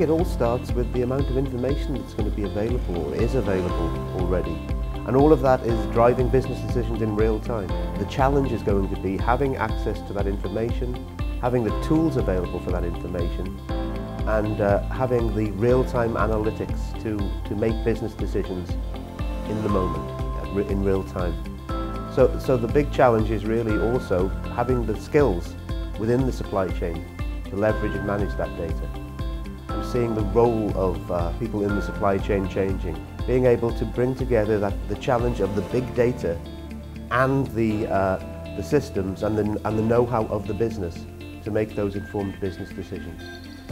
it all starts with the amount of information that's going to be available or is available already. And all of that is driving business decisions in real time. The challenge is going to be having access to that information, having the tools available for that information, and uh, having the real-time analytics to, to make business decisions in the moment, uh, in real time. So, so the big challenge is really also having the skills within the supply chain to leverage and manage that data. Seeing the role of uh, people in the supply chain changing, being able to bring together that, the challenge of the big data and the, uh, the systems and the, and the know-how of the business to make those informed business decisions.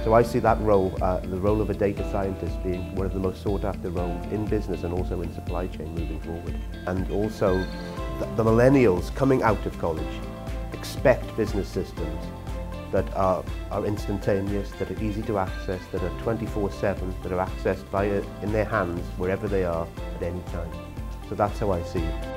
So I see that role, uh, the role of a data scientist being one of the most sought after roles in business and also in supply chain moving forward. And also the millennials coming out of college expect business systems that are, are instantaneous, that are easy to access, that are 24-7, that are accessed by, in their hands wherever they are at any time. So that's how I see it.